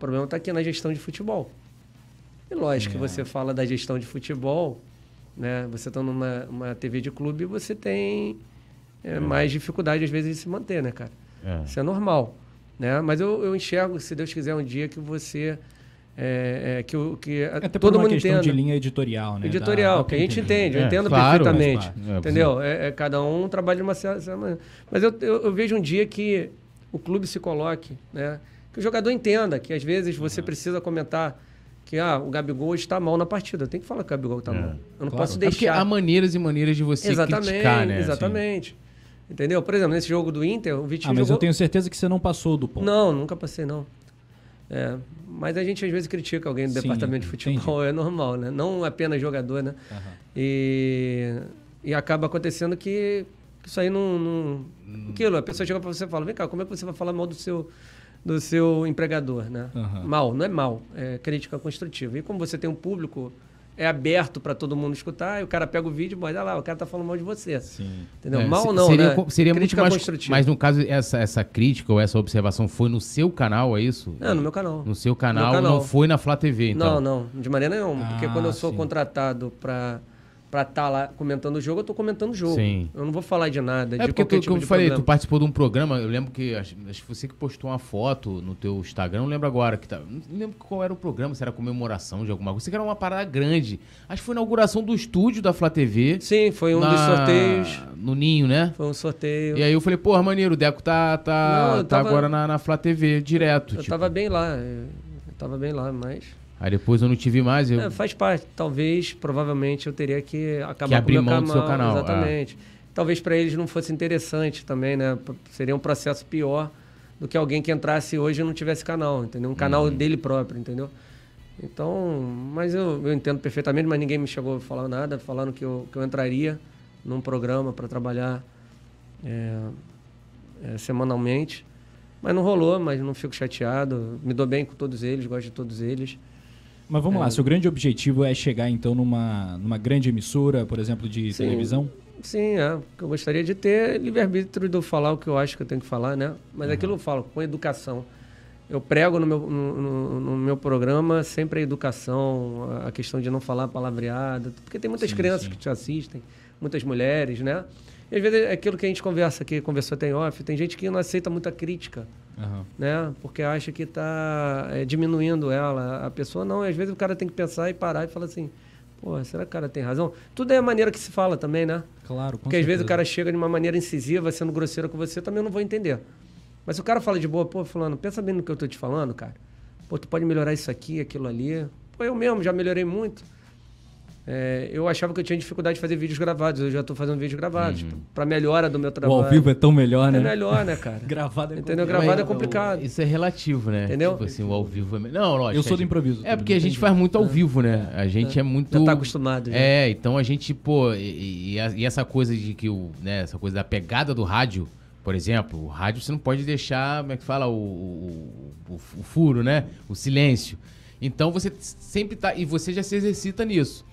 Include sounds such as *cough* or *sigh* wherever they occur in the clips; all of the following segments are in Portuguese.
problema está aqui na gestão de futebol. E lógico é. que você fala da gestão de futebol, né? Você está numa uma TV de clube, você tem é, é. mais dificuldade às vezes de se manter, né, cara? É. Isso é normal, né? Mas eu, eu enxergo, se Deus quiser, um dia que você é, é, que, o, que Até todo mundo questão entenda. de linha editorial, né? Editorial, da, que a gente entende, eu é, entendo claro, perfeitamente. É, entendeu? É, é, cada um trabalha de uma certa maneira. Mas eu, eu, eu, vejo um dia que o clube se coloque, né? Que o jogador entenda que às vezes você uhum. precisa comentar que ah, o Gabigol está mal na partida. Tem que falar que o Gabigol está é. mal. Eu não claro. posso deixar. É porque há maneiras e maneiras de você exatamente, criticar, né? Exatamente. Assim. Entendeu? Por exemplo, nesse jogo do Inter, o Vitinho. Ah, mas jogou... eu tenho certeza que você não passou do ponto. Não, nunca passei, não. É, mas a gente às vezes critica alguém do Sim, departamento de futebol, entendi. é normal, né? Não apenas jogador, né? Uhum. E, e acaba acontecendo que isso aí não, não. Hum. Aquilo, a pessoa chega para você e fala: vem cá, como é que você vai falar mal do seu do seu empregador, né? Uhum. Mal, não é mal, é crítica construtiva. E como você tem um público é aberto para todo mundo escutar, e o cara pega o vídeo, mas olha lá, o cara tá falando mal de você. Sim. Entendeu? É, mal não, seria, né? Seria crítica muito mais, construtiva. Mas no caso, essa, essa crítica ou essa observação foi no seu canal, é isso? Não, no meu canal. No seu canal, canal. não foi na Flá TV, então? Não, não, de maneira nenhuma. Ah, porque quando eu sou sim. contratado para para estar tá lá comentando o jogo, eu tô comentando o jogo. Sim. Eu não vou falar de nada. É de porque tu, tipo eu falei, problema. tu participou de um programa, eu lembro que acho, acho que você que postou uma foto no teu Instagram, não lembro agora, que tá, não lembro qual era o programa, se era comemoração de alguma coisa, sei que era uma parada grande. Acho que foi a inauguração do estúdio da Flá TV. Sim, foi um na, dos sorteios. No Ninho, né? Foi um sorteio. E aí eu falei, porra, maneiro, o Deco tá, tá, não, tá tava, agora na, na Flá TV direto. Eu tipo. tava bem lá, eu tava bem lá, mas... Aí depois eu não tive mais. Eu... É, faz parte. Talvez, provavelmente, eu teria que acabar que abrir mão do seu canal. Exatamente. É. Talvez para eles não fosse interessante também, né? Seria um processo pior do que alguém que entrasse hoje e não tivesse canal, entendeu? Um canal uhum. dele próprio, entendeu? Então, mas eu, eu, entendo perfeitamente, mas ninguém me chegou a falar nada, falando que eu, que eu entraria num programa para trabalhar é, é, semanalmente. Mas não rolou, mas não fico chateado. Me dou bem com todos eles, gosto de todos eles. Mas vamos é. lá, seu grande objetivo é chegar então numa, numa grande emissora, por exemplo, de sim, televisão? Sim, é. Eu gostaria de ter livre-arbítrio de falar o que eu acho que eu tenho que falar, né? Mas uhum. aquilo eu falo, com educação. Eu prego no meu, no, no, no, meu programa sempre a educação, a questão de não falar palavreada, porque tem muitas sim, crianças sim. que te assistem, muitas mulheres, né? E às vezes é aquilo que a gente conversa aqui, conversou até em off, tem gente que não aceita muita crítica, uhum. né? Porque acha que está é, diminuindo ela. A pessoa não, às vezes o cara tem que pensar e parar e falar assim, pô, será que o cara tem razão? Tudo é a maneira que se fala também, né? Claro, com Porque certeza. às vezes o cara chega de uma maneira incisiva, sendo grosseiro com você, também eu não vou entender. Mas se o cara fala de boa, pô, fulano, pensa bem no que eu tô te falando, cara. Pô, tu pode melhorar isso aqui, aquilo ali. Pô, eu mesmo já melhorei muito. É, eu achava que eu tinha dificuldade de fazer vídeos gravados, eu já estou fazendo vídeos gravados, uhum. para melhora do meu trabalho. O ao vivo é tão melhor, né? É melhor, né, *laughs* cara? Gravado é Entendeu? Gravado é complicado. Isso é relativo, né? Entendeu? Tipo assim, o ao vivo é Não, lógico. Eu sou do improviso. É porque a gente faz muito ao vivo, né? A gente é, é muito. Já tá acostumado. Já. É, então a gente, pô, e, e, essa coisa de que o, né, essa coisa da pegada do rádio, por exemplo, o rádio você não pode deixar, como é que fala, o, o, o, o furo, né? O silêncio. Então você sempre tá. E você já se exercita nisso.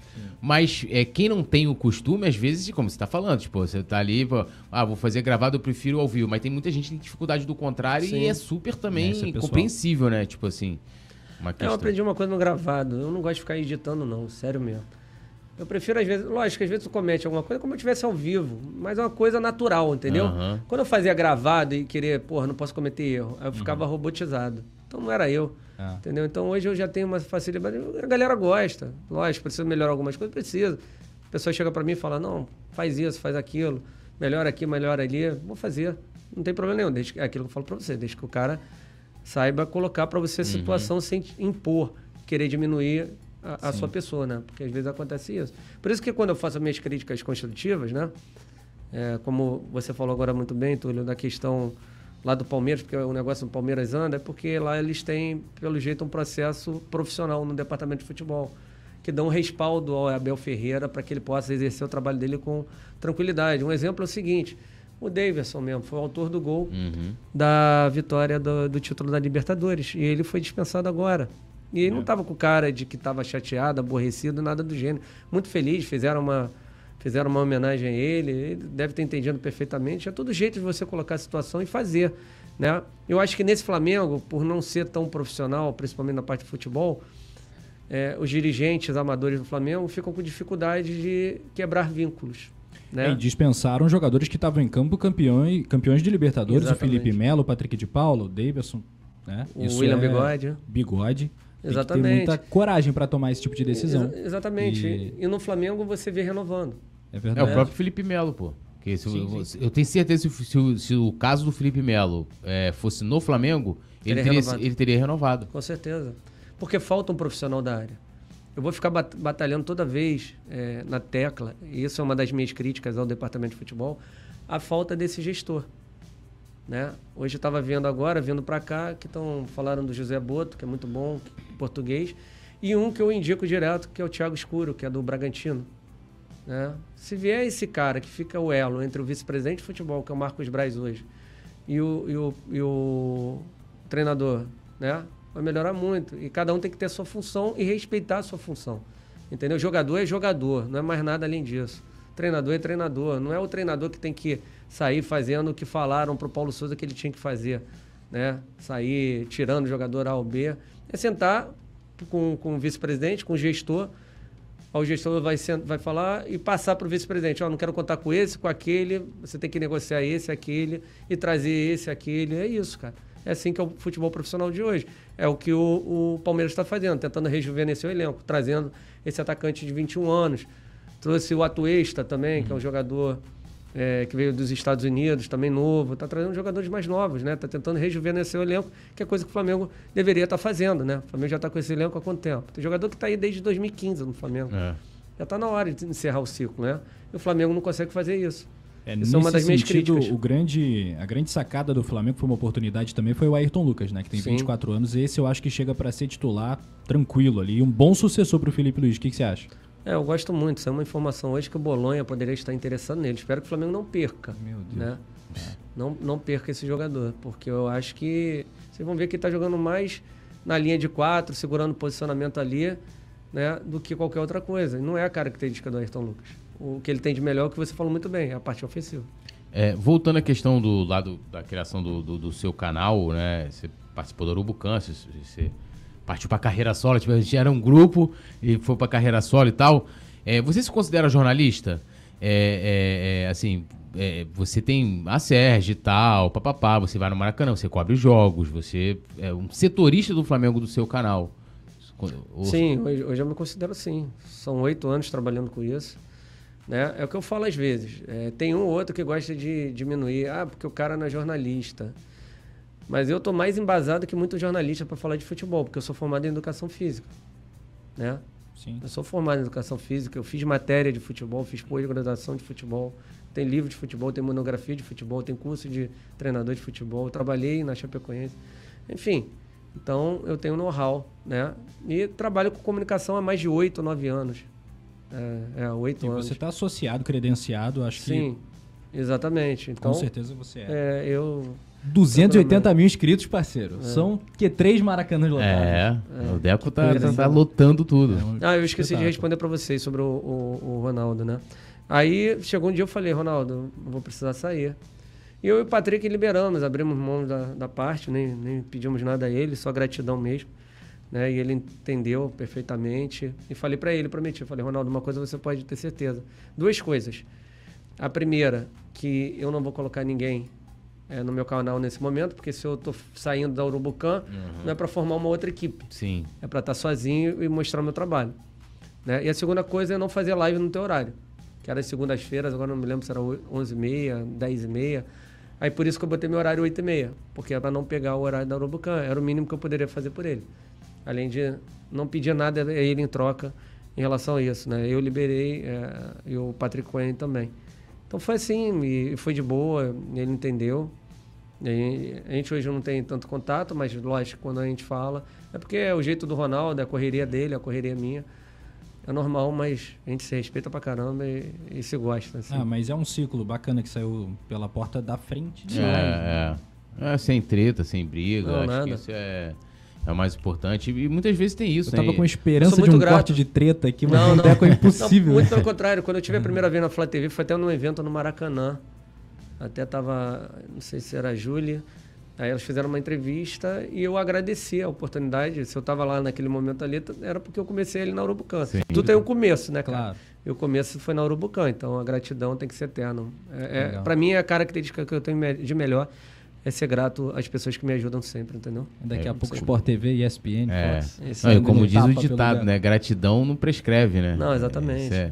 Mas é, quem não tem o costume, às vezes, como você está falando, tipo, você está ali, pô, ah, vou fazer gravado, eu prefiro ao vivo. Mas tem muita gente que tem dificuldade do contrário Sim. e é super também é, é compreensível, né? Tipo assim. eu aprendi uma coisa no gravado. Eu não gosto de ficar editando, não, sério mesmo. Eu prefiro, às vezes, lógico, às vezes tu comete alguma coisa como eu estivesse ao vivo, mas é uma coisa natural, entendeu? Uhum. Quando eu fazia gravado e querer, porra, não posso cometer erro, aí eu ficava uhum. robotizado. Então não era eu. Ah. Entendeu? Então hoje eu já tenho uma facilidade. A galera gosta. Lógico, precisa melhorar algumas coisas, precisa. A pessoa chega para mim e fala: não, faz isso, faz aquilo, melhora aqui, melhora ali. Vou fazer. Não tem problema nenhum. Desde, é aquilo que eu falo para você, desde que o cara saiba colocar para você a uhum. situação uhum. sem impor, querer diminuir a, a sua pessoa, né? Porque às vezes acontece isso. Por isso que quando eu faço as minhas críticas construtivas, né? É, como você falou agora muito bem, Túlio, da questão lá do Palmeiras, porque o negócio do Palmeiras anda, é porque lá eles têm, pelo jeito, um processo profissional no departamento de futebol, que dá um respaldo ao Abel Ferreira para que ele possa exercer o trabalho dele com tranquilidade. Um exemplo é o seguinte: o Davidson mesmo foi o autor do gol uhum. da vitória do, do, título da Libertadores, e ele foi dispensado agora. E ele é. não estava com cara de que estava chateado, aborrecido, nada do gênero. Muito feliz, fizeram uma fizeram uma homenagem a ele, ele deve ter entendido perfeitamente. É todo jeito de você colocar a situação e fazer. Né? Eu acho que nesse Flamengo, por não ser tão profissional, principalmente na parte de futebol, é, os dirigentes amadores do Flamengo ficam com dificuldade de quebrar vínculos. Né? E dispensaram jogadores que estavam em campo campeões, campeões de Libertadores, Exatamente. o Felipe Melo, o Patrick de Paulo, o Davidson, né? o Isso William é Bigode. Bigode. Exatamente. Tem muita coragem para tomar esse tipo de decisão. Ex exatamente. E... e... no Flamengo você vê renovando. É verdade. É o próprio Felipe Melo, pô. Que se, sim, sim. Eu tenho certeza que se, se, o caso do Felipe Melo é, fosse no Flamengo, ele teria, ele teria renovado. Com certeza. Porque falta um profissional da área. Eu vou ficar batalhando toda vez é, na tecla, e isso é uma das minhas críticas ao departamento de futebol, a falta desse gestor. Né? Hoje eu estava vendo agora, vindo para cá, que estão falando do José Boto, que é muito bom, português, e um que eu indico direto, que é o Thiago Escuro, que é do Bragantino. Né? Se vier esse cara que fica o elo entre o vice-presidente de futebol, que é o Marcos Braz hoje, e o, e o, e o treinador, né? vai melhorar muito. E cada um tem que ter a sua função e respeitar a sua função. Entendeu? Jogador é jogador, não é mais nada além disso. Treinador é treinador. Não é o treinador que tem que sair fazendo o que falaram para o Paulo Souza que ele tinha que fazer. Né? Sair tirando o jogador A ou B. É sentar com, com o vice-presidente, com o gestor. O gestor vai, vai falar e passar para o vice-presidente. Oh, não quero contar com esse, com aquele. Você tem que negociar esse, aquele e trazer esse, aquele. É isso, cara. É assim que é o futebol profissional de hoje. É o que o, o Palmeiras está fazendo, tentando rejuvenescer o elenco, trazendo esse atacante de 21 anos. Trouxe o Atuesta também, uhum. que é um jogador é, que veio dos Estados Unidos, também novo. Está trazendo jogadores mais novos, né? Está tentando rejuvenescer o elenco, que é coisa que o Flamengo deveria estar tá fazendo, né? O Flamengo já está com esse elenco há quanto tempo? Tem jogador que está aí desde 2015 no Flamengo. É. Já está na hora de encerrar o ciclo, né? E o Flamengo não consegue fazer isso. É, Isso é uma das minhas sentido, críticas. O grande, a grande sacada do Flamengo foi uma oportunidade também, foi o Ayrton Lucas, né? Que tem Sim. 24 anos. Esse eu acho que chega para ser titular tranquilo ali. E um bom sucessor para o Felipe Luiz. O que, que você acha? É, eu gosto muito. Isso é uma informação hoje que o Bolonha poderia estar interessado nele. Espero que o Flamengo não perca. Meu Deus. Né? É. Não, não perca esse jogador, porque eu acho que vocês vão ver que ele está jogando mais na linha de quatro, segurando o posicionamento ali, né, do que qualquer outra coisa. Não é a característica do Ayrton Lucas o que ele tem de melhor, que você falou muito bem, é a parte ofensiva. É, voltando à questão do lado da criação do, do, do seu canal, né? Você participou do Urubucan, você, você partiu para carreira solo, tipo, a gente era um grupo e foi para carreira solo e tal. É, você se considera jornalista? É, é, é assim, é, você tem a Sérgio e tal, papapá, você vai no Maracanã, você cobre jogos, você é um setorista do Flamengo do seu canal. Sim, hoje, hoje eu me considero sim. São oito anos trabalhando com isso. Né? É o que eu falo às vezes. É, tem um ou outro que gosta de diminuir. Ah, porque o cara não é jornalista. Mas eu tô mais embasado que muito jornalista para falar de futebol, porque eu sou formado em educação física. Né? Sim. Eu sou formado em educação física, eu fiz matéria de futebol, fiz pós-graduação de futebol, tem livro de futebol, tem monografia de futebol, tem curso de treinador de futebol, trabalhei na Chapecoense. Enfim, então eu tenho know-how, né? E trabalho com comunicação há mais de oito, nove anos. É, é oito anos. você está associado, credenciado, acho Sim, que. Sim, exatamente. Então, com certeza você é. é eu. 280 mil inscritos, parceiro. É. São que três maracanãs lotados. É, é. o Deco tá, tá, tá lotando tudo. É ah, eu esqueci de responder para vocês sobre o, o, o, Ronaldo, né? Aí chegou um dia eu falei, Ronaldo, vou precisar sair. E eu e o Patrick liberamos, abrimos mão da, da parte, nem, nem pedimos nada a ele, só gratidão mesmo. Né? E ele entendeu perfeitamente. E falei para ele, prometi, falei, Ronaldo, uma coisa você pode ter certeza. Duas coisas. A primeira, que eu não vou colocar ninguém é, no meu canal nesse momento, porque se eu estou saindo da Urubucan, uhum. não é para formar uma outra equipe. Sim. É para estar tá sozinho e mostrar o meu trabalho. Né? E a segunda coisa é não fazer live no teu horário. Que era as segundas-feiras, agora não me lembro se era 11h30, 10h30. Aí por isso que eu botei meu horário 8h30, porque era para não pegar o horário da Urubucan. Era o mínimo que eu poderia fazer por ele. Além de não pedir nada a ele em troca em relação a isso, né? Eu liberei é, e o Patrick Cohen também. Então foi assim, e foi de boa, ele entendeu. a gente hoje não tem tanto contato, mas lógico, quando a gente fala, é porque é o jeito do Ronaldo, é a correria dele, a correria minha. É normal, mas a gente se respeita pra caramba e, e se gosta. Assim. Ah, mas é um ciclo bacana que saiu pela porta da frente. É, é. é, sem treta, sem briga. Não, acho nada. que isso é é o mais importante. E muitas vezes tem isso. Eu tava hein? com esperança de um grato. corte de treta aqui, mas não, *laughs* não. é impossível. Não, muito pelo contrário. Quando eu tive a *laughs* primeira vez na Flá TV, foi até num evento no Maracanã. Até tava, não sei se era a Júlia, Aí elas fizeram uma entrevista e eu agradeci a oportunidade. Se eu estava lá naquele momento ali, era porque eu comecei ali na Urubucã. Sim. Tu tem um começo, né, cara? Claro. E o começo foi na Urubucã, então a gratidão tem que ser eterna. É, é, para mim, é a característica que eu tenho de melhor é ser grato às pessoas que me ajudam sempre, entendeu? Daqui é, a pouco Sport TV e ESPN. É. Não, como diz o ditado, né? Gratidão não prescreve, né? Não, exatamente. É,